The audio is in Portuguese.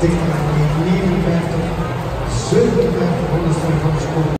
Dichter naar Leeuwenberg, Zeugenberg, Bundesland van de School.